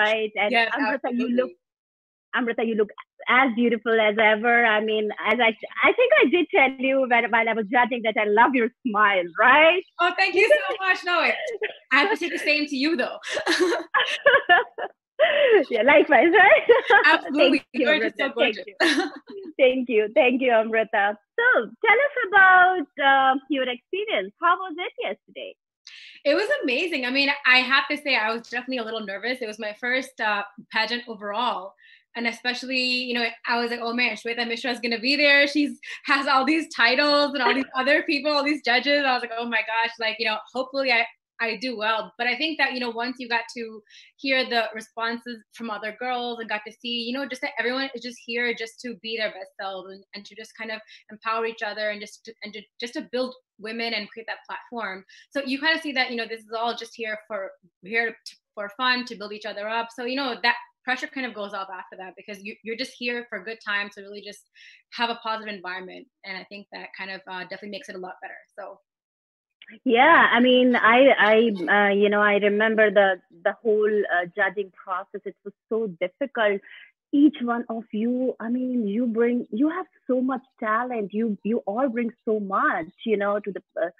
right? And yes, Amrita, you look Amrita, you look as beautiful as ever. I mean, as I, I think I did tell you when, while I was judging that I love your smile, right? Oh, thank you so much. No, I have to say the same to you, though. yeah, likewise, right? Absolutely. Thank you, Amrita. So thank you. thank you. Thank you, Amrita. So tell us about uh, your experience. How was it yesterday? It was amazing. I mean, I have to say, I was definitely a little nervous. It was my first uh, pageant overall and especially you know i was like oh man Swetha Misra is going to be there she's has all these titles and all these other people all these judges i was like oh my gosh like you know hopefully i I do well. But I think that, you know, once you got to hear the responses from other girls and got to see, you know, just that everyone is just here just to be their best selves and, and to just kind of empower each other and just to, and to, just to build women and create that platform. So you kind of see that, you know, this is all just here for here to, for fun to build each other up. So, you know, that pressure kind of goes off after that because you, are just here for a good time to really just have a positive environment and i think that kind of uh, definitely makes it a lot better so yeah i mean i i uh, you know i remember the the whole uh, judging process. It was so difficult. Each one of you i mean you bring you have so much talent. You you all bring so much you know to the uh,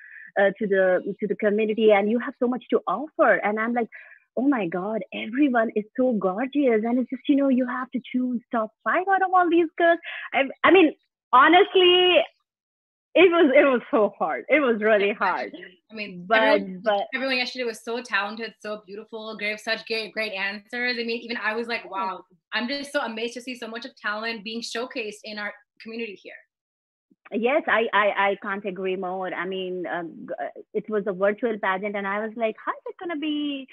uh, to the to the community and you have so much to offer. And i'm like oh my god everyone is so gorgeous. And it's just you know you have to choose top five out of all these girls. I, I mean honestly it was it was so hard it was really hard i mean but everyone, but everyone yesterday was so talented so beautiful gave such great great answers i mean even i was like wow i'm just so amazed to see so much of talent being showcased in our community here Yes, I, I, I can't agree more. I mean, um, uh, it was a virtual pageant, and I was like, how is it going to be?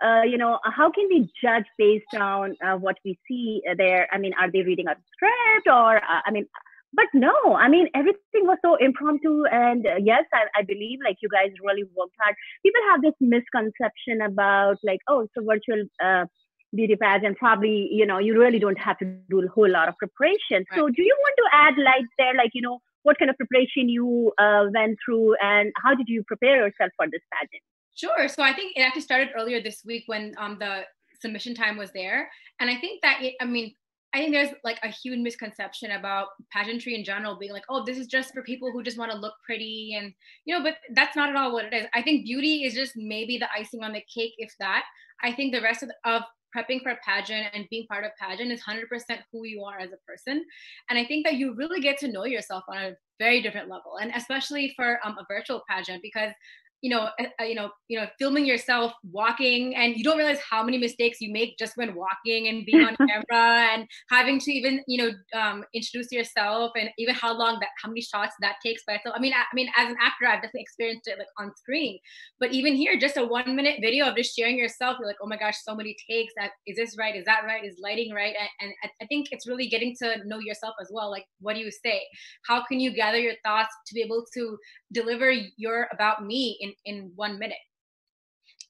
Uh, you know, how can we judge based on uh, what we see there? I mean, are they reading a script or, uh, I mean, but no, I mean, everything was so impromptu. And uh, yes, I, I believe like you guys really worked hard. People have this misconception about like, oh, it's a virtual uh, beauty pageant. Probably, you know, you really don't have to do a whole lot of preparation. Right. So, do you want to add light there, like, you know, what kind of preparation you uh, went through and how did you prepare yourself for this pageant? Sure. So I think it actually started earlier this week when um, the submission time was there. And I think that, it, I mean, I think there's like a huge misconception about pageantry in general being like, oh, this is just for people who just want to look pretty. And, you know, but that's not at all what it is. I think beauty is just maybe the icing on the cake, if that. I think the rest of, of prepping for a pageant and being part of pageant is 100% who you are as a person and i think that you really get to know yourself on a very different level and especially for um, a virtual pageant because you know, uh, you know, you know, filming yourself walking, and you don't realize how many mistakes you make just when walking and being on camera, and having to even, you know, um, introduce yourself, and even how long that, how many shots that takes by itself. I mean, I, I, mean, as an actor, I've definitely experienced it like on screen, but even here, just a one minute video of just sharing yourself, you're like, oh my gosh, so many takes. That is this right? Is that right? Is lighting right? And, and I think it's really getting to know yourself as well. Like, what do you say? How can you gather your thoughts to be able to deliver your about me in, in one minute.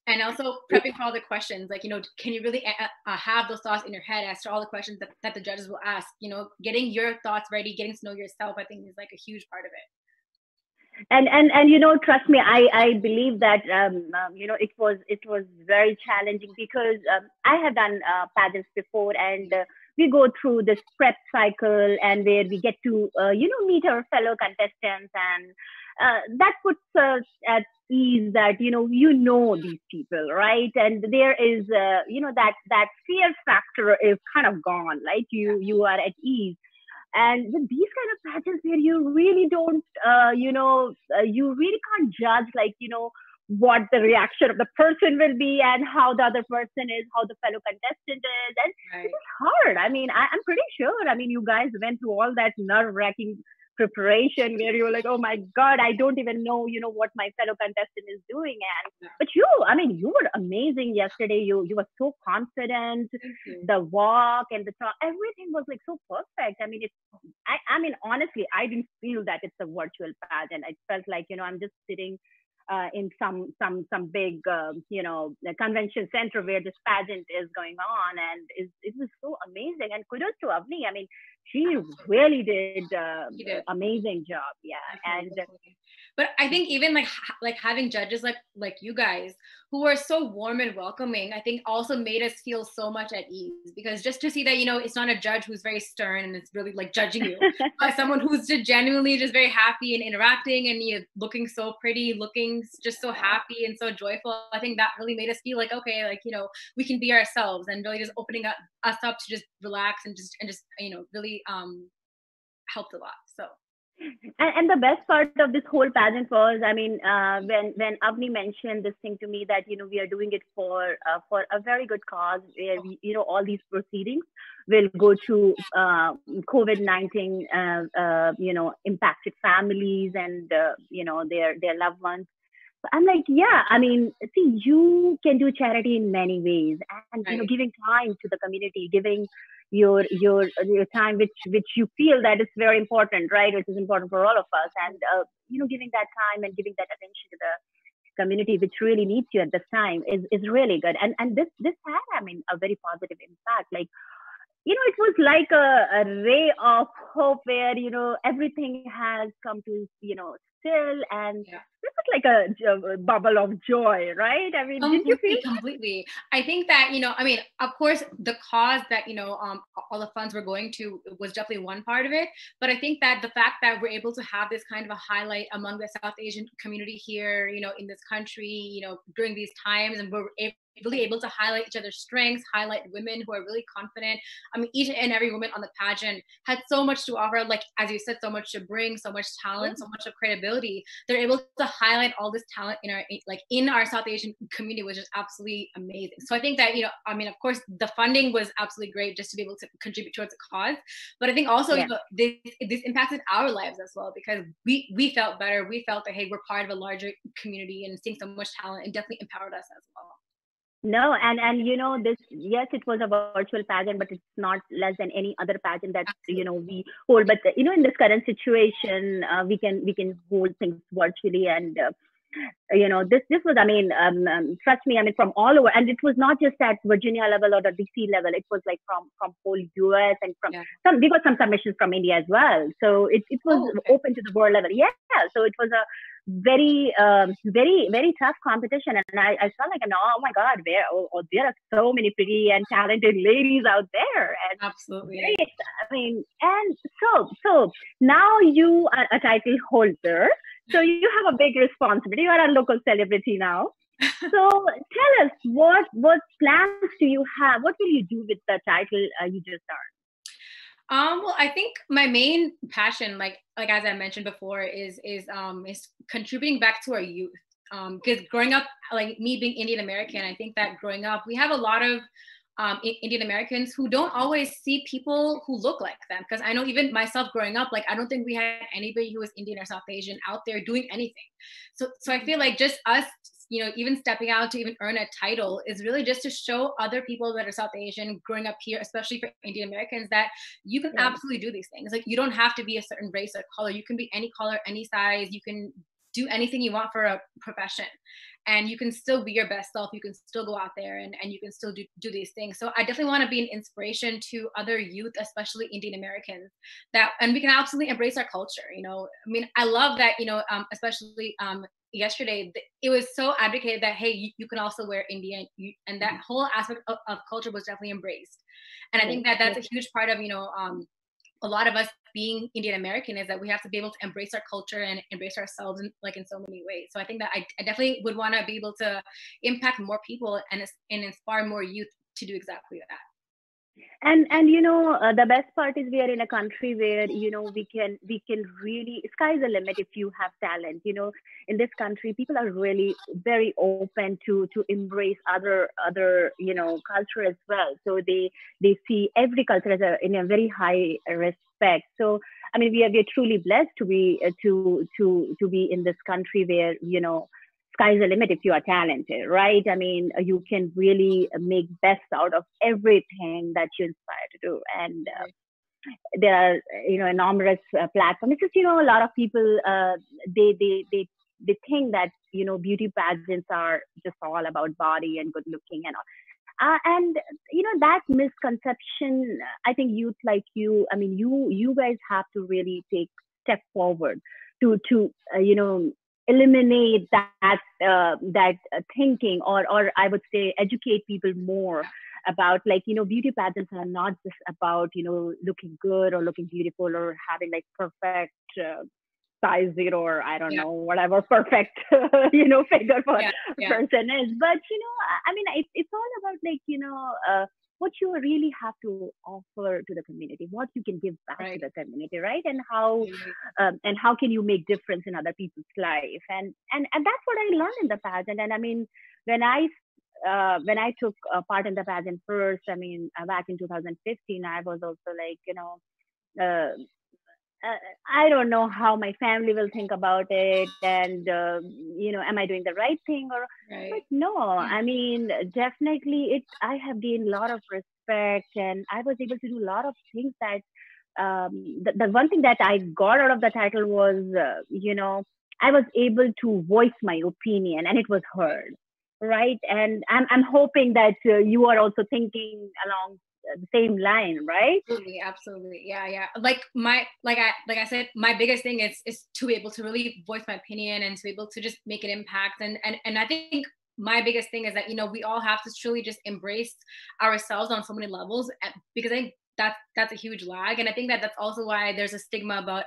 And also prepping for all the questions like you know can you really uh, uh, have those thoughts in your head as to all the questions that, that the judges will ask? You know getting your thoughts ready getting to know yourself i think is like a huge part of it. And and and you know trust me i i believe that um, um you know it was it was very challenging because um, i have done uh, pageants before and uh, we go through this prep cycle and where we get to uh, you know meet our fellow contestants and uh, that puts us at ease that you know you know these people right and there is uh, you know that that fear factor is kind of gone right you you are at ease and with these kind of pageants where you really don't uh, you know uh, you really can't judge like you know what the reaction of the person will be and how the other person is, how the fellow contestant is. And right. it's hard. I mean, I, am pretty sure. I mean, you guys went through all that nerve wracking preparation where you're like, oh my God, I don't even know, you know, what my fellow contestant is doing. And but you, I mean, you were amazing yesterday. You you were so confident. The walk and the talk, everything was like so perfect. I mean, it's I, I mean, honestly, I didn't feel that it's a virtual pageant. I felt like, you know, I'm just sitting uh, in some some some big uh, you know convention center where this pageant is going on, and it, it was so amazing. And kudos to Avni. I mean, she really did, uh, did. amazing job. Yeah, and but i think even like like having judges like like you guys who are so warm and welcoming i think also made us feel so much at ease. Because just to see that you know it's not a judge who's very stern and it's really like judging you but someone who's just genuinely just very happy and interacting and you looking so pretty looking just so happy and so joyful. I think that really made us feel like okay like you know we can be ourselves and really just opening up, us up to just relax and just and just you know really um helped a lot and, and, the best part of this whole pageant was, I mean, uh, when when Avni mentioned this thing to me that you know we are doing it for uh, for a very good cause, where we, you know all these proceedings will go to uh, COVID nineteen, uh, uh, you know, impacted families and uh, you know their their loved ones. So I'm like, yeah, I mean, see, you can do charity in many ways, and you know, giving time to the community, giving your your your time which which you feel that is very important right which is important for all of us. And uh, you know giving that time and giving that attention to the community which really needs you at this time is is really good. And and this this had i mean a very positive impact. Like you know it was like a, a ray of hope where you know everything has come to you know still and yeah. this is like a, a, bubble of joy right? I mean completely, did you feel completely. I think that you know i mean of course the cause that you know um, all the funds were going to was definitely one part of it but i think that the fact that we're able to have this kind of a highlight among the south asian community here you know in this country you know during these times and we're able really able to highlight each other's strengths, highlight women who are really confident. I mean, each and every woman on the pageant had so much to offer, like as you said, so much to bring, so much talent, so much of credibility. They're able to highlight all this talent in our like in our South Asian community, which is absolutely amazing. So I think that you know, I mean, of course, the funding was absolutely great just to be able to contribute towards a cause, but I think also yeah. you know, this this impacted our lives as well because we we felt better. We felt that hey, we're part of a larger community and seeing so much talent, and definitely empowered us as well. No, and and you know this. Yes, it was a virtual pageant, but it's not less than any other pageant that you know we hold. But you know, in this current situation, uh, we can we can hold things virtually, and uh, you know this this was. I mean, um, um, trust me. I mean, from all over, and it was not just at Virginia level or the DC level. It was like from from whole US and from yeah. some. We got some submissions from India as well. So it it was oh, okay. open to the world level. Yeah. So it was a very um, very very tough competition. And I, I felt like oh my god there oh, oh, there are so many pretty and talented ladies out there. And absolutely. great. I mean and so so now you are a title holder. So you have a big responsibility. You are a local celebrity now. So tell us what what plans do you have? What will you do with the title uh, you just earned um, well, I think my main passion, like like as I mentioned before, is is um is contributing back to our youth. Um, because growing up, like me being Indian American, I think that growing up, we have a lot of um, Indian Americans who don't always see people who look like them. Because I know even myself growing up, like I don't think we had anybody who was Indian or South Asian out there doing anything. So, so I feel like just us you know, even stepping out to even earn a title is really just to show other people that are South Asian growing up here, especially for Indian Americans, that you can yeah. absolutely do these things. Like you don't have to be a certain race or color. You can be any color, any size. You can do anything you want for a profession and you can still be your best self you can still go out there and, and you can still do, do these things. So i definitely want to be an inspiration to other youth especially indian americans that and we can absolutely embrace our culture you know? I mean i love that you know um, especially um, yesterday it was so advocated that hey you, you can also wear indian you, and that mm-hmm. whole aspect of, of, culture was definitely embraced. And i think that that's a huge part of you know um, a lot of us being indian american is that we have to be able to embrace our culture and embrace ourselves in like in so many ways. So i think that i, I definitely would want to be able to impact more people and, and inspire more youth to do exactly that and and you know uh, the best part is we are in a country where you know we can we can really sky's the limit if you have talent you know. In this country people are really very open to to embrace other other you know culture as well. So they they see every culture as a in a very high respect. So i mean we are we're truly blessed to be uh, to to to be in this country where you know sky's the limit if you are talented, right? I mean, you can really make best out of everything that you inspire to do. And uh, there are, you know, enormous uh, platforms. It's just, you know, a lot of people, uh, they, they, they, they think that, you know, beauty pageants are just all about body and good looking and all. Uh, and you know that misconception i think youth like you i mean you you guys have to really take step forward to to uh, you know eliminate that uh, that uh, thinking or or i would say educate people more about like you know beauty pageants are not just about you know looking good or looking beautiful or having like perfect uh, size zero or I don't yeah. know whatever perfect you know figure for yeah, yeah. person is. But you know, I mean, it, it's all about like you know uh, what you really have to offer to the community, what you can give back right. to the community, right? And how um, and how can you make difference in other people's life? And and and that's what I learned in the pageant. And I mean, when I uh, when I took uh, part in the pageant first, I mean, uh, back in 2015, I was also like, you know, uh, I don't know how my family will think about it, and uh, you know, am I doing the right thing or? Right. But no, I mean, definitely, it. I have gained a lot of respect, and I was able to do a lot of things that. Um, the, the one thing that I got out of the title was, uh, you know, I was able to voice my opinion, and it was heard, right? And I'm I'm hoping that uh, you are also thinking along the same line right? Absolutely absolutely. Yeah yeah. Like my like i like i said my biggest thing is is to be able to really voice my opinion and to be able to just make an impact. And and, and i think my biggest thing is that you know we all have to truly just embrace ourselves on so many levels eh, because i think that's that's a huge lag. And i think that that's also why there's a stigma about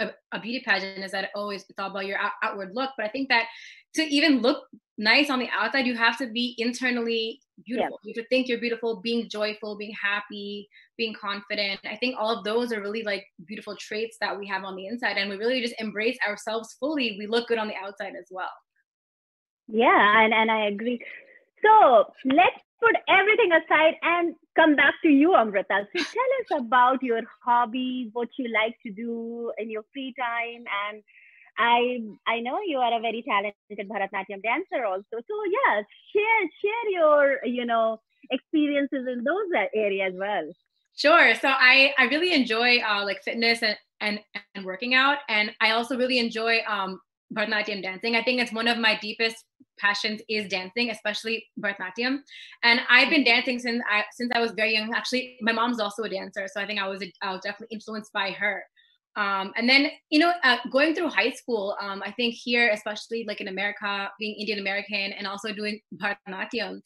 a, a beauty pageant is that always oh, it's all about your out, outward look. But i think that to even look nice on the outside, you have to be internally beautiful. Yeah. You have to think you're beautiful, being joyful, being happy, being confident. I think all of those are really like beautiful traits that we have on the inside. And we really just embrace ourselves fully. We look good on the outside as well. Yeah, and, and I agree. So let's put everything aside and come back to you, Amrita. So tell us about your hobbies, what you like to do in your free time, and I I know you are a very talented Bharatnatyam dancer also. So yeah, share share your you know experiences in those areas as well. Sure. So I I really enjoy uh, like fitness and, and and working out, and I also really enjoy um, Bharatanatyam dancing. I think it's one of my deepest passions is dancing, especially Bharatnatyam. And I've been dancing since I since I was very young. Actually, my mom's also a dancer, so I think I was I was definitely influenced by her. Um, and then, you know, uh, going through high school, um, I think here, especially like in America, being Indian American and also doing Bharatanatyam,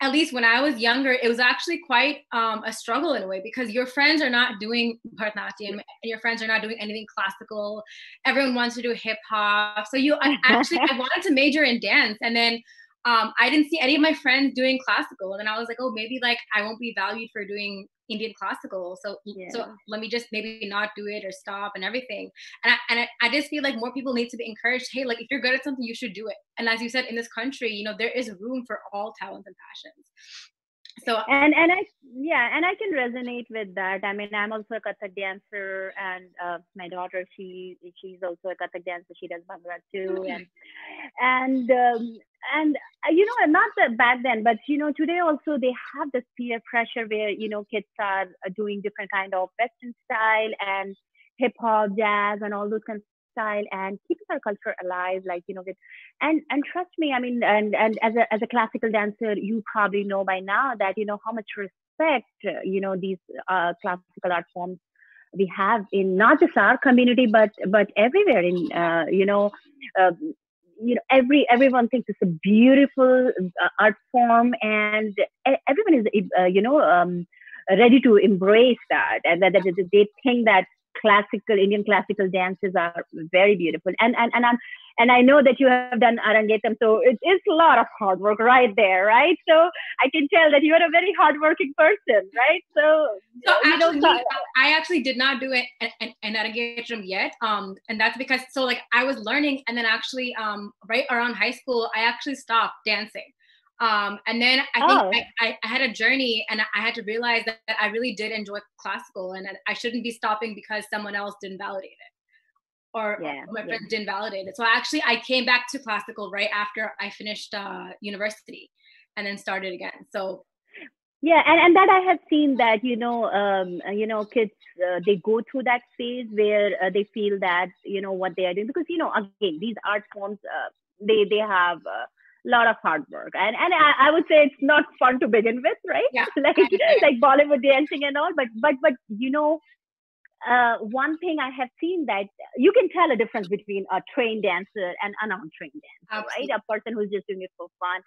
at least when I was younger, it was actually quite um, a struggle in a way because your friends are not doing Bharatanatyam and your friends are not doing anything classical. Everyone wants to do hip hop. So you I actually, I wanted to major in dance. And then um, I didn't see any of my friends doing classical. And then I was like, oh, maybe like I won't be valued for doing Indian classical. So yeah. so let me just maybe not do it or stop and everything. And I, and I, I just feel like more people need to be encouraged. Hey, like if you're good at something, you should do it. And as you said, in this country, you know, there is room for all talents and passions so and and i yeah and i can resonate with that i mean i'm also a kathak dancer and uh, my daughter she she's also a kathak dancer she does bhangra too and and um, and uh, you know not that back then but you know today also they have this peer pressure where you know kids are doing different kind of western style and hip hop jazz and all those kinds of style and keeping our culture alive like you know with and and trust me i mean and and as a as a classical dancer you probably know by now that you know how much respect you know these uh, classical art forms we have in not just our community but but everywhere in uh, you know uh, you know every everyone thinks it's a beautiful uh, art form and everyone is uh, you know um, ready to embrace that and that, that they think that classical Indian classical dances are very beautiful. And and and I'm, and I know that you have done Arangetram, so it is a lot of hard work right there, right? So I can tell that you are a very hardworking person, right? So, so actually, know, I actually did not do it an, an Arangetram yet, um, and that's because so like I was learning, and then actually um, right around high school, I actually stopped dancing. Um, and then I think oh. I, I, had a journey and I had to realize that, that, I really did enjoy classical and I shouldn't be stopping because someone else didn't validate it or, yeah, or my yeah. friends didn't validate it. So actually I came back to classical right after I finished uh, university and then started again. So yeah and, and that i have seen that you know um, you know kids uh, they go through that phase where uh, they feel that you know what they are doing because you know again these art forms uh, they they have uh, lot of hard work and and I, I, would say it's not fun to begin with right yeah. like like bollywood dancing and all but but but you know uh, one thing I have seen that you can tell a difference between a trained dancer and an untrained dancer, Absolutely. right? A person who's just doing it for fun.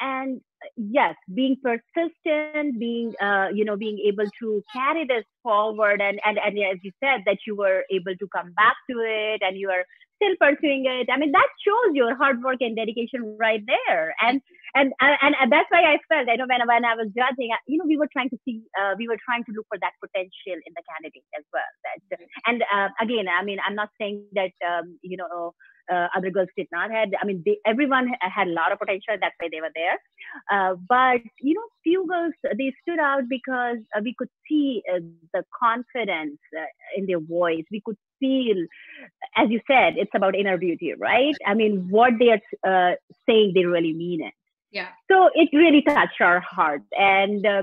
And uh, yes, being persistent, being uh, you know, being able to carry this forward, and and and as you said, that you were able to come back to it, and you are still pursuing it. I mean, that shows your hard work and dedication right there. And and and, and that's why I felt, I know, when when I was judging, you know, we were trying to see, uh, we were trying to look for that potential in the candidate as well. That and uh, again, I mean, I'm not saying that um, you know. Uh, other girls did not had i mean they, everyone had a lot of potential. That's why they were there. Uh, but you know few girls they stood out because uh, we could see uh, the confidence uh, in their voice. We could feel as you said it's about inner beauty right? I mean what they are uh, saying they really mean it. Yeah. So it really touched our heart. And uh,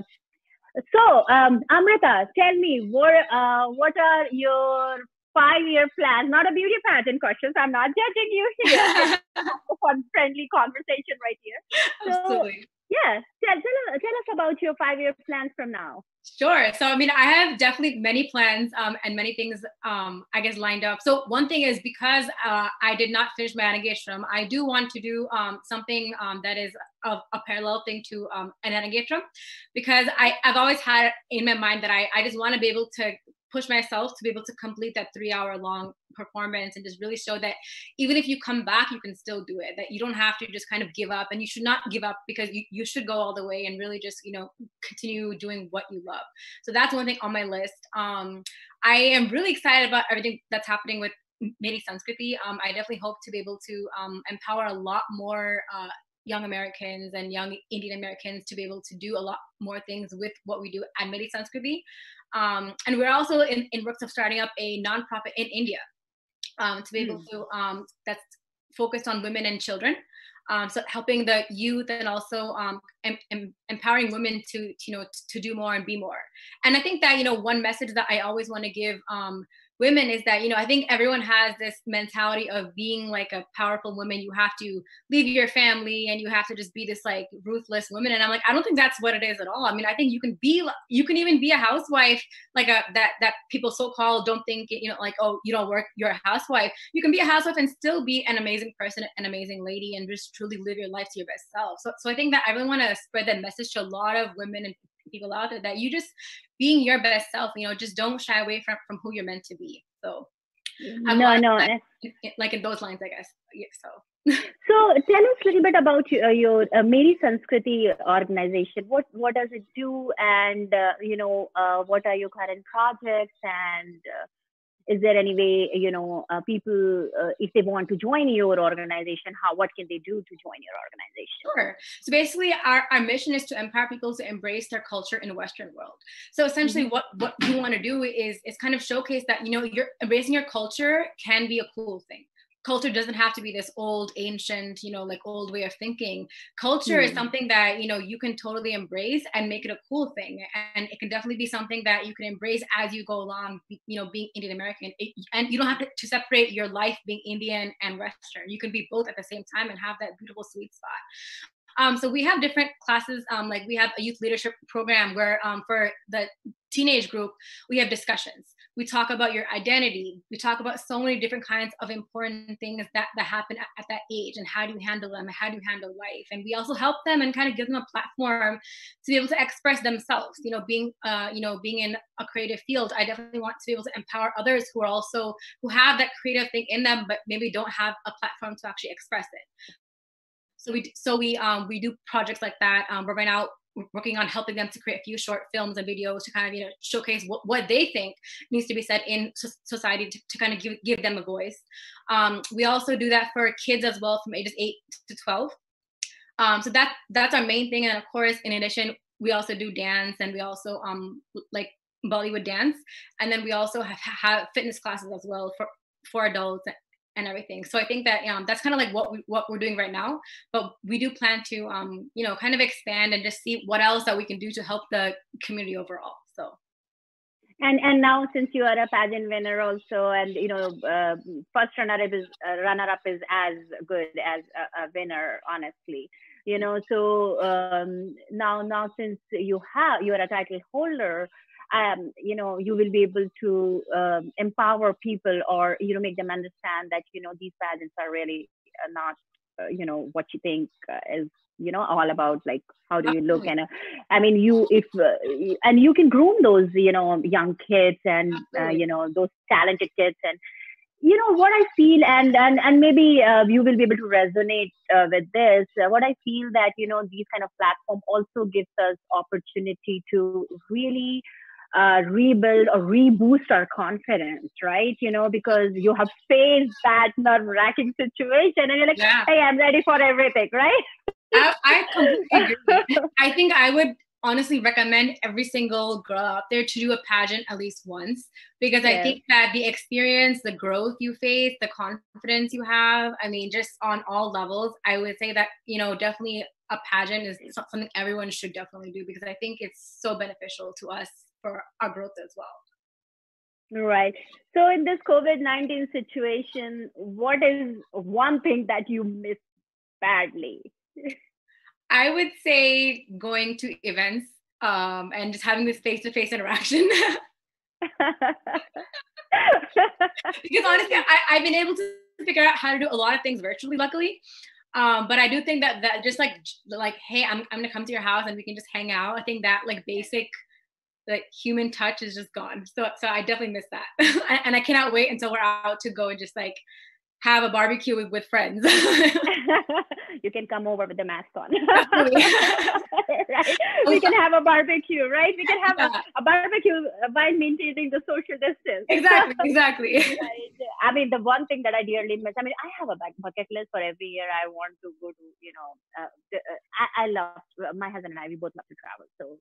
so um, amrita tell me what uh, what are your five year plans not a beauty pageant questions i'm not judging you here. Fun friendly conversation right here. So, Absolutely. yeah tell, tell, tell us about your five year plans from now. Sure. So i mean i have definitely many plans um, and many things um, i guess lined up. So one thing is because uh, i did not finish my Arangetram, i do want to do um, something um, that is a, a, parallel thing to um, an Arangetram because I, i've always had in my mind that i, I just want to be able to push myself to be able to complete that three hour long performance and just really show that even if you come back you can still do it that you don't have to just kind of give up and you should not give up because you, you should go all the way and really just you know continue doing what you love so that's one thing on my list um, i am really excited about everything that's happening with Meri Sanskriti. Um, I definitely hope to be able to um, empower a lot more uh, young Americans and young Indian Americans to be able to do a lot more things with what we do at Meri Sanskriti. Um, and we're also in, in works of starting up a nonprofit in India um, to be able mm. to um, that's focused on women and children. Um, so helping the youth and also um, em- em- empowering women to, to, you know to do more and be more. And I think that you know one message that I always want to give um, women is that you know i think everyone has this mentality of being like a powerful woman. You have to leave your family and you have to just be this like ruthless woman. And i'm like i don't think that's what it is at all. I mean i think you can be you can even be a housewife like a that that people so called don't think you know like oh you don't work you're a housewife. You can be a housewife and still be an amazing person an amazing lady and just truly live your life to your best self. So, so i think that i really want to spread that message to a lot of women and people out there that you just being your best self you know just don't shy away from from who you're meant to be. So i no no like, like in those lines i guess. Yeah, so. So tell us a little bit about uh, your uh, Meri Sanskriti organization. What what does it do, and uh, you know uh, what are your current projects, and uh, is there any way you know uh, people uh, if they want to join your organization how what can they do to join your organization? Sure. So basically our, our mission is to empower people to embrace their culture in the western world. So essentially mm-hmm. what what we want to do is is kind of showcase that you know you're embracing your culture can be a cool thing culture doesn't have to be this old ancient you know like old way of thinking culture mm. is hmm. something that you know you can totally embrace and make it a cool thing and it can definitely be something that you can embrace as you go along you know being indian american it, and you don't have to, to separate your life being indian and western you can be both at the same time and have that beautiful sweet spot um, so we have different classes, um, like we have a youth leadership program where um, for the teenage group, we have discussions. We talk about your identity. We talk about so many different kinds of important things that, that happen at, at, that age and how do you handle them and how do you handle life. And we also help them and kind of give them a platform to be able to express themselves. You know being uh, you know being in a creative field i definitely want to be able to empower others who are also who have that creative thing in them but maybe don't have a platform to actually express it so we so we um, we do projects like that. Um, we're right now working on helping them to create a few short films and videos to kind of you know showcase what, what they think needs to be said in society to, to kind of give, give them a voice. Um, we also do that for kids as well from ages 8 to 12 um, so that that's our main thing. And of course in addition we also do dance and we also um like bollywood dance. And then we also have, have fitness classes as well for for adults and everything. So I think that um, that's kind of like what we what we're doing right now. But we do plan to um, you know kind of expand and just see what else that we can do to help the community overall. So. And and now since you are a pageant winner also, and you know, uh, first runner up is uh, runner up is as good as a, a winner, honestly. you know so um, now now since you have you're a title holder um, you know you will be able to um, empower people or you know make them understand that you know these pageants are really uh, not uh, you know what you think uh, is you know all about like how do you look and uh, i mean you if uh, and you can groom those you know young kids and uh, you know those talented kids and you know what i feel and and and maybe uh, you will be able to resonate uh, with this. Uh, what i feel that you know these kind of platform also gives us opportunity to really uh, rebuild or reboost our confidence, right? You know, because you have faced that nerve-wracking situation, and you're like, yeah. "Hey, I'm ready for everything," right? I, I completely agree. I think I would honestly recommend every single girl out there to do a pageant at least once because I think that the experience, the growth you face, the confidence you have, I mean, just on all levels, I would say that, you know, definitely a pageant is something everyone should definitely do because I think it's so beneficial to us for our growth as well. Right. So, in this COVID 19 situation, what is one thing that you miss badly? I would say going to events um, and just having this face to face interaction. because honestly, I, I've been able to figure out how to do a lot of things virtually, luckily. Um, but I do think that that just like like hey, I'm I'm gonna come to your house and we can just hang out. I think that like basic like human touch is just gone. So so I definitely miss that, and I cannot wait until we're out to go and just like have a barbecue with, with friends. you can come over with the mask on. right? We can have a barbecue, right? We can have yeah. a, a, barbecue while maintaining the social distance. Exactly, exactly. right. I mean, the one thing that I dearly miss, I mean, I have a bucket list for every year I want to go to, you know, uh, uh, I, I love, my husband and I, we both love to travel. So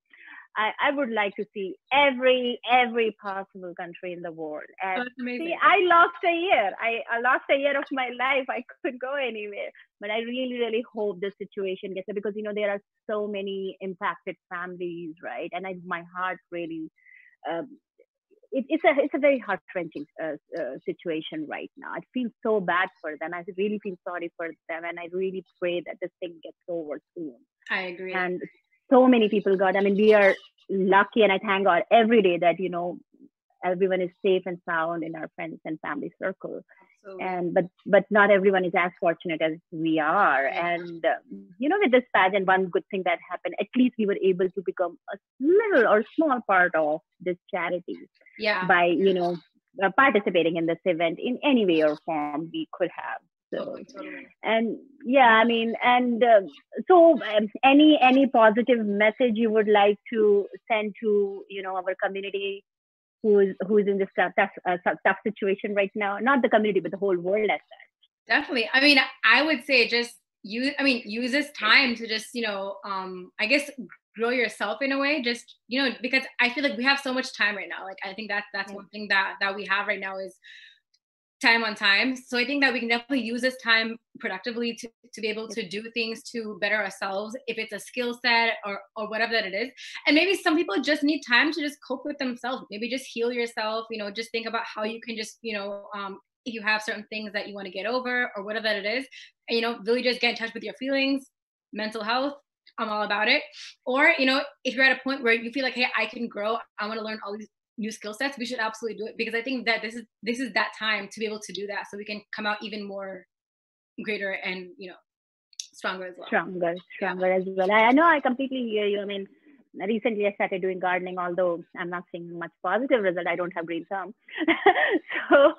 I, I would like to see every every possible country in the world. And see, I lost a year. I, I lost a year of my life. I couldn't go anywhere. But I really, really hope the situation gets better because you know there are so many impacted families, right? And I, my heart really. Um, it, it's a it's a very heart wrenching uh, uh, situation right now. I feel so bad for them. I really feel sorry for them, and I really pray that this thing gets over soon. I agree. And so many people got. I mean, we are lucky, and I thank God every day that you know everyone is safe and sound in our friends and family circle. Absolutely. And but but not everyone is as fortunate as we are. And uh, you know, with this pageant, one good thing that happened, at least we were able to become a little or small part of this charity. Yeah. By you know uh, participating in this event in any way or form we could have so and yeah i mean and uh, so um, any any positive message you would like to send to you know our community who's who's in this tough, tough, uh, tough situation right now? Not the community but the whole world as such. Definitely. I mean i would say just use i mean use this time to just you know um i guess grow yourself in a way. Just you know because i feel like we have so much time right now. Like i think that that's one thing that that we have right now is time on time. So I think that we can definitely use this time productively to, to be able to do things to better ourselves, if it's a skill set or, or whatever that it is. And maybe some people just need time to just cope with themselves. Maybe just heal yourself, you know, just think about how you can just, you know, um, if you have certain things that you want to get over or whatever that it is, and, you know, really just get in touch with your feelings, mental health, I'm all about it. Or, you know, if you're at a point where you feel like, hey, I can grow, I want to learn all these new skill sets, we should absolutely do it because I think that this is this is that time to be able to do that, so we can come out even more greater and you know stronger as well. Stronger, stronger yeah. as well. I, I know I completely hear you. I mean, recently I started doing gardening, although I'm not seeing much positive result. I don't have green thumb, so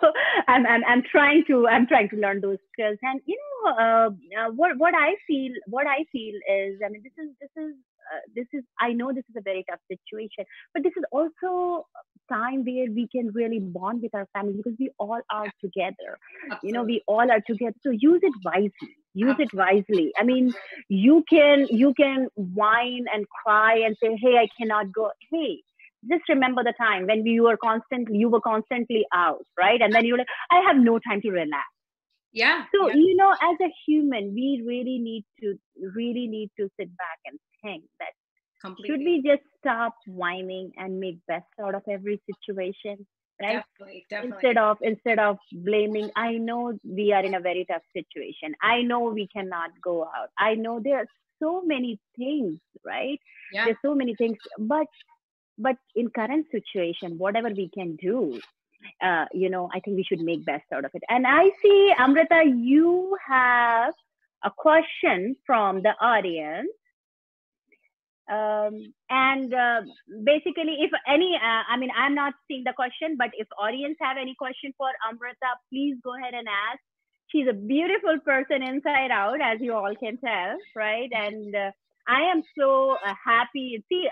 I'm, I'm I'm trying to I'm trying to learn those skills. And you know, uh, uh, what what I feel what I feel is I mean this is this is uh, this is i know this is a very tough situation but this is also time where we can really bond with our family because we all are together. Absolutely. you know we all are together. So use it wisely. Use Absolutely. it wisely. I mean you can you can whine and cry and say hey i cannot go. Hey just remember the time when you were constantly you were constantly out right? And then you're like i have no time to relax. Yeah so yeah. you know as a human we really need to really need to sit back and think that Completely. should we just stop whining and make best out of every situation right definitely, definitely. instead of instead of blaming i know we are in a very tough situation i know we cannot go out i know there are so many things, right? Yeah. There's so many things, but but in current situation, whatever we can do, uh, you know, I think we should make best out of it. And I see, Amrita, you have a question from the audience. Um, and uh, basically, if any, uh, I mean, I'm not seeing the question, but if audience have any question for Amrita, please go ahead and ask. She's a beautiful person inside out, as you all can tell, right? And uh, I am so uh, happy. See,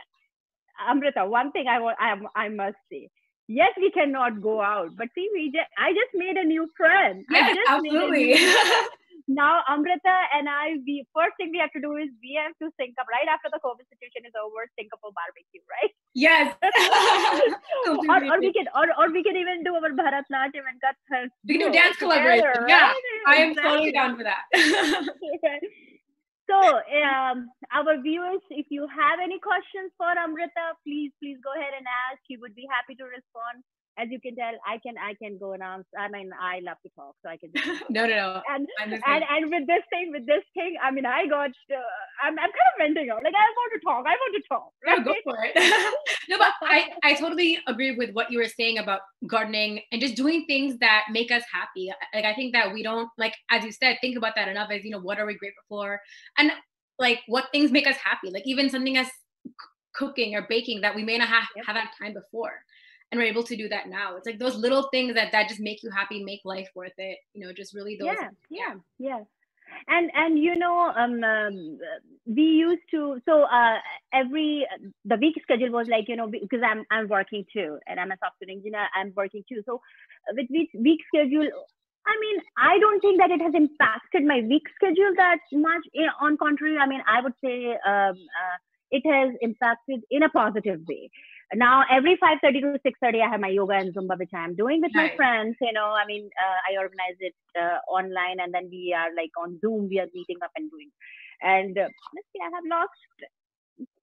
Amrita, one thing I want, I, I must say, yes, we cannot go out, but see, we just, I just made a new friend. Yes, absolutely. now Amrita and I, we first thing we have to do is we have to sync up right after the COVID situation is over, sync up a barbecue, right? Yes. or, or we can or, or we can even do our Bharatnatyam and Kathak. We can do dance collaboration. Right? Yeah, I am exactly. totally down for that. So, um, our viewers, if you have any questions for Amrita, please, please go ahead and ask. She would be happy to respond as you can tell, I can I can go and answer. I mean, I love to talk, so I can. no, no, no. And and and with this thing, with this thing, I mean, I got. Uh, I'm I'm kind of venting out. Like I want to talk. I want to talk. Right? go for it. no, but I I totally agree with what you were saying about gardening and just doing things that make us happy. Like I think that we don't like, as you said, think about that enough. As you know, what are we grateful for, and like what things make us happy. Like even something as cooking or baking that we may not have, yep. have had time before and we're able to do that now. It's like those little things that that just make you happy make life worth it you know just really those yeah yeah yeah. and and you know um, um, we used to so uh, every the week schedule was like you know because i'm i'm working too and i'm a software engineer i'm working too. So with week, week schedule i mean i don't think that it has impacted my week schedule that much. Eh, on contrary i mean i would say um, uh, it has impacted in a positive way now every 5.30 to 6.30 i have my yoga and zumba which i'm doing with nice. my friends you know i mean uh, i organize it uh, online and then we are like on zoom we are meeting up and doing and uh, honestly i have lost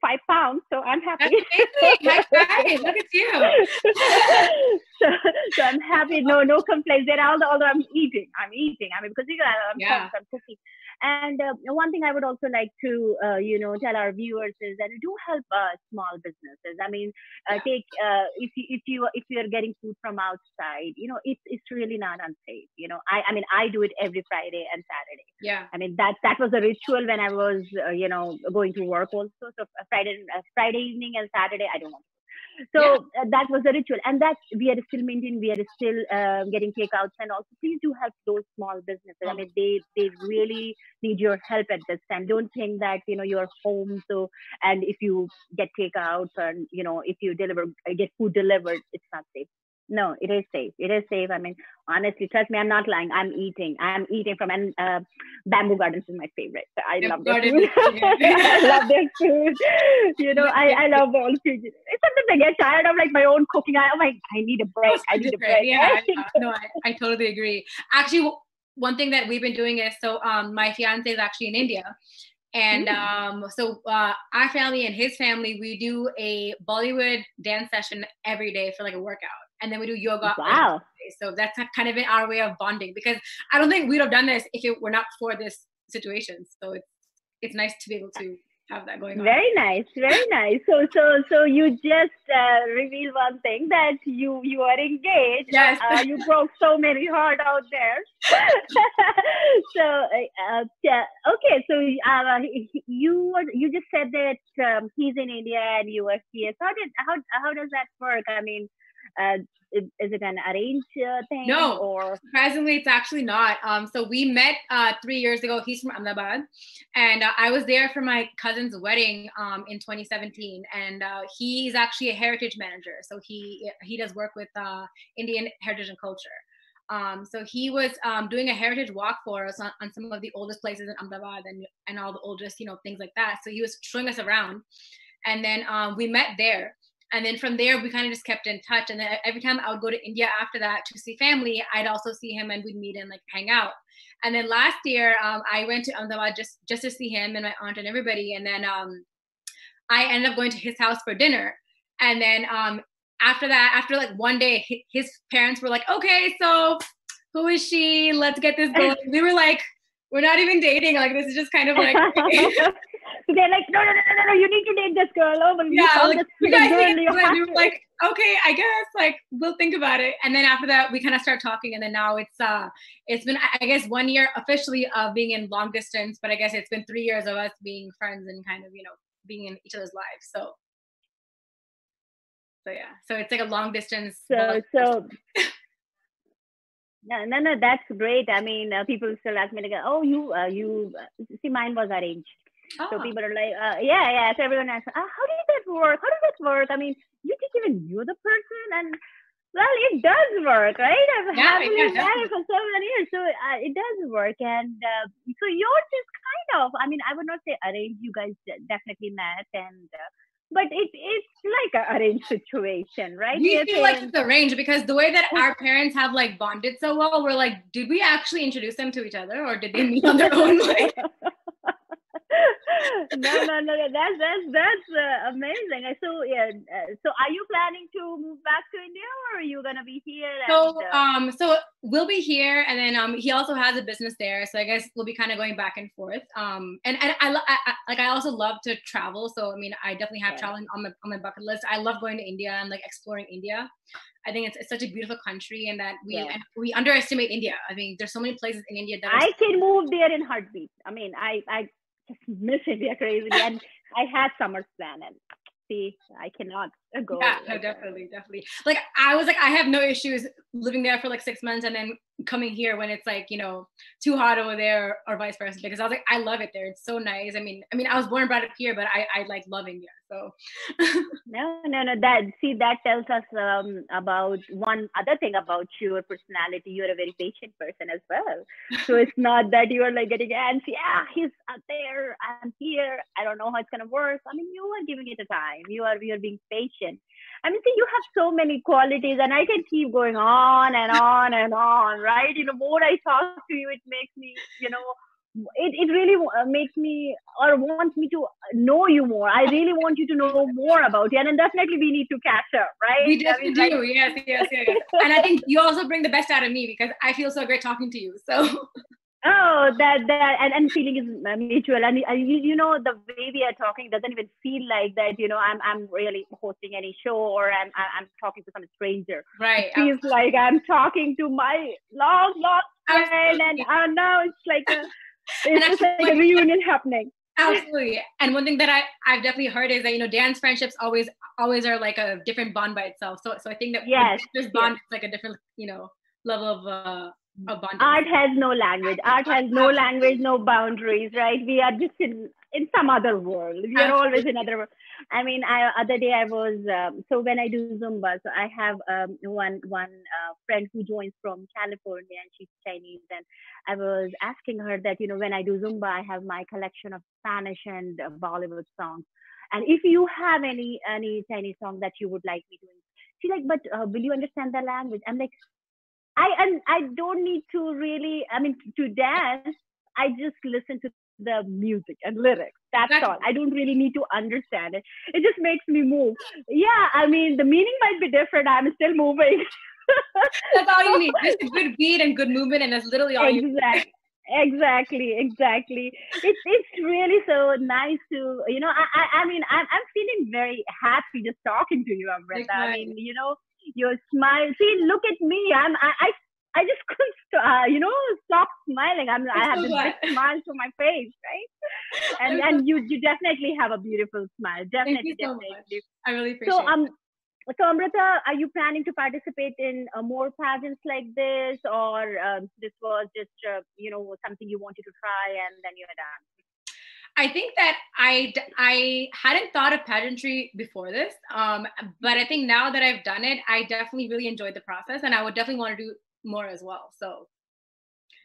five pounds, so I'm happy. Amazing. Look at you. so, so I'm happy. No, no complaints there. Although, although I'm eating, I'm eating. I mean, because you know, I'm, yeah. I'm cooking. And uh, one thing I would also like to, uh, you know, tell our viewers is that do help uh, small businesses. I mean, uh, yeah. take uh, if you if you if you are getting food from outside, you know, it's it's really not unsafe. You know, I I mean, I do it every Friday and Saturday. Yeah. I mean, that that was a ritual when I was, uh, you know, going to work also. So Friday Friday evening and Saturday, I don't want so yeah. uh, that was a ritual. And that we are still maintaining we are still uh, getting takeouts and also please do help those small businesses. I mean they they really need your help at this time. Don't think that you know you're home so and if you get takeouts and you know if you deliver get food delivered it's not safe no, it is safe. It is safe. I mean, honestly, trust me, I'm not lying. I'm eating. I'm eating from and uh, Bamboo Gardens is my favorite. I love their food. I love their food. You know, I, I love all food. It's sometimes I get tired of like my own cooking. I, I'm like, I need a break. I need a break. Yeah, no, I, I totally agree. Actually, one thing that we've been doing is so um, my fiance is actually in India. And um, so uh, our family and his family, we do a Bollywood dance session every day for like a workout and then we do yoga. Wow. So that's kind of our way of bonding because I don't think we'd have done this if it were not for this situation. So it's it's nice to be able to have that going on. Very nice, very nice. So so so you just uh, reveal one thing that you you are engaged. Yes. Uh, you broke so many heart out there. so uh, yeah, okay. So uh, you you just said that um, he's in India and you are here. So how did how how does that work? I mean uh, is, it an arranged uh, thing? No, or surprisingly, it's actually not. Um, so we met uh, three years ago. He's from Ahmedabad, and uh, I was there for my cousin's wedding um, in 2017. And uh, he's actually a heritage manager, so he he does work with uh, Indian heritage and culture. Um, so he was um, doing a heritage walk for us on, on, some of the oldest places in Ahmedabad and, and all the oldest, you know, things like that. So he was showing us around. And then um, we met there and then from there we kind of just kept in touch. And then every time i would go to india after that to see family i'd also see him and we'd meet and like hang out. And then last year um, i went to ahmedabad just just to see him and my aunt and everybody. And then um, i ended up going to his house for dinner. And then um, after that after like one day his parents were like okay so who is she? Let's get this going. We were like we're not even dating. Like this is just kind of like so they're like, no, no, no, no, no, you need to date this girl. Oh, yeah, like, you guys girl, you we were like, okay, I guess like we'll think about it. And then after that, we kind of start talking, and then now it's uh, it's been I guess one year officially of being in long distance, but I guess it's been three years of us being friends and kind of you know being in each other's lives. So. So yeah, so it's like a long distance. So so No, no, no, that's great. I mean, uh, people still ask me like, "Oh, you, uh, you uh, see, mine was arranged." Oh. So people are like, uh, "Yeah, yeah." So everyone asks, uh, "How did that work? How did that work?" I mean, you didn't even knew the person, and well, it does work, right? I've yeah, happily yeah, married for so many years, so uh, it does work. And uh, so yours is kind of, I mean, I would not say arranged. You guys definitely met, and uh, but it, it's like an arranged situation, right? We feel like it's arranged because the way that our parents have like bonded so well, we're like, did we actually introduce them to each other or did they meet on their own? Like, no, no, no. That's that's that's uh, amazing. So yeah. Uh, so are you planning to move back to India, or are you gonna be here? And, so uh... um, so we'll be here, and then um, he also has a business there. So I guess we'll be kind of going back and forth. Um, and and I, I, I like I also love to travel. So I mean, I definitely have yeah. traveling on my on my bucket list. I love going to India and like exploring India. I think it's, it's such a beautiful country, and that we yeah. we underestimate India. I mean, there's so many places in India that I can move there in heartbeat. I mean, I I just missing India crazy. and I had summers planned and see, I cannot go. Yeah, no, definitely, definitely. Like I was like, I have no issues living there for like six months and then coming here when it's like you know too hot over there or vice versa because i was like i love it there it's so nice i mean i mean i was born and brought up here but i i like loving here so no no no that see that tells us um, about one other thing about your personality. You're a very patient person as well. So it's not that you are like getting antsy yeah he's out there i'm here i don't know how it's gonna work. I mean you are giving it a time. You are you're being patient. I mean, see, you have so many qualities, and I can keep going on and on and on, right? You know, more I talk to you, it makes me, you know, it, it really uh, makes me or wants me to know you more. I really want you to know more about you, and then definitely we need to catch up, right? We definitely I mean, do. Like... yes, yes, yes. and I think you also bring the best out of me because I feel so great talking to you. So. Oh, that that and, and feeling is mutual, and uh, you, you know the way we are talking doesn't even feel like that. You know, I'm I'm really hosting any show or I'm I'm talking to some stranger. Right. It feels like I'm talking to my long lost friend, and uh, now it's like a it's just like a reunion happening. Absolutely. And one thing that I I've definitely heard is that you know dance friendships always always are like a different bond by itself. So so I think that yes, this bond yes. is like a different you know level of uh abundance. Art has no language. Art has no language, no boundaries, right? We are just in in some other world. We are always in other world. I mean, I other day I was um, so when I do Zumba, so I have um, one one uh, friend who joins from California and she's Chinese, and I was asking her that you know when I do Zumba, I have my collection of Spanish and uh, Bollywood songs, and if you have any any Chinese song that you would like me to, she's like, but uh, will you understand the language? I'm like, I and I don't need to really. I mean, to dance, I just listen to the music and lyrics. That's, That's all. I don't really need to understand it. It just makes me move. Yeah, I mean, the meaning might be different. I'm still moving. that's all you need. Just a good beat and good movement, and that's literally all exactly. you need. Exactly, exactly. It's it's really so nice to you know. I I, I mean I'm I'm feeling very happy just talking to you, Amruta. I mean you know your smile. See, look at me. I'm I I, I just couldn't uh, you know stop smiling. I'm I have this big smile to my face, right? And and you you definitely have a beautiful smile. Definitely, so definitely. Much. I really appreciate. So um. So Amruta, are you planning to participate in uh, more pageants like this, or um, this was just uh, you know something you wanted to try and then you're done? I think that I I hadn't thought of pageantry before this, um, but I think now that I've done it, I definitely really enjoyed the process, and I would definitely want to do more as well. So,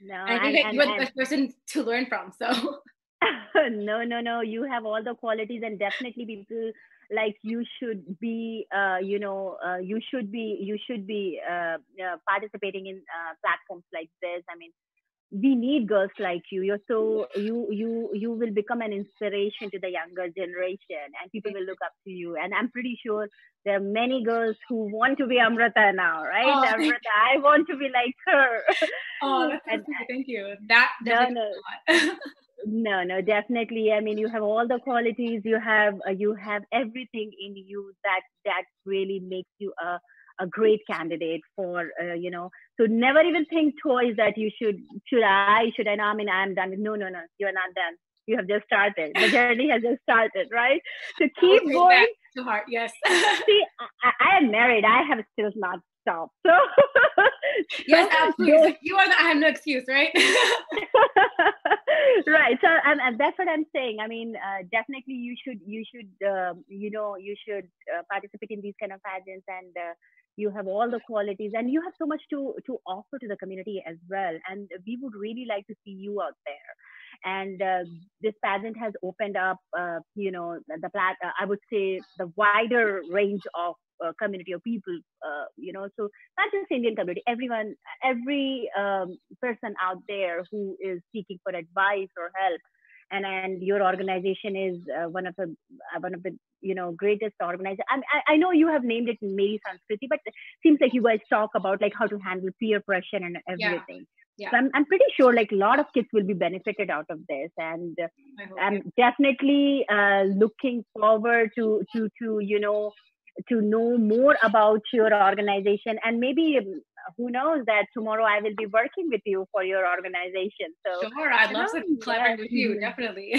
no, I think and, you're the best person to learn from. So, no, no, no, you have all the qualities, and definitely people like you should be, uh, you know, uh, you should be, you should be uh, uh participating in uh, platforms like this. I mean we need girls like you. You're so you you you will become an inspiration to the younger generation and people will look up to you. And i'm pretty sure there are many girls who want to be amruta now right? Oh, amruta i want to be like her. Oh that's and, thank you. That, that no, no. no no definitely. I mean you have all the qualities. You have uh, you have everything in you that that really makes you a a great candidate for uh, you know so never even think twice that you should should i should i know i mean i'm done. No no no you're not done. You have just started. The journey has just started right? So keep going. to heart yes. See I, I am married. I have still not stopped. So yes absolutely. You are the i have no excuse right? Right. So and, and, that's what i'm saying. I mean uh, definitely you should you should um, you know you should uh, participate in these kind of pageants and uh, you have all the qualities and you have so much to to offer to the community as well and we would really like to see you out there. And uh, this pageant has opened up uh, you know the plat uh, i would say the wider range of uh, community of people uh, you know so not just indian community everyone every um, person out there who is seeking for advice or help and and your organization is uh, one of the uh, one of the you know greatest organizers. I, I, I know you have named it Meri Sanskriti, but it seems like you guys talk about like how to handle peer pressure and everything. Yeah. Yeah. So I'm, I'm pretty sure like a lot of kids will be benefited out of this and i'm definitely uh, looking forward to to to you know to know more about your organization and maybe um, who knows that tomorrow I will be working with you for your organization. So sure, I'd love to collaborate with you, definitely.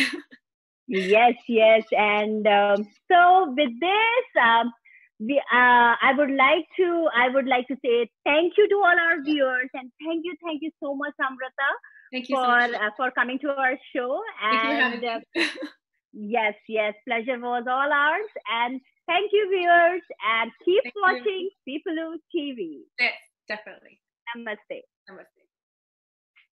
yes, yes, and um, so with this, um, we, uh, I would like to I would like to say thank you to all our viewers and thank you, thank you so much, Amruta. Thank you for so uh, for coming to our show. And uh, yes, yes, pleasure was all ours. And thank you, viewers, and keep thank watching you. Pilupu TV. Yes. Definitely. Namaste. Namaste.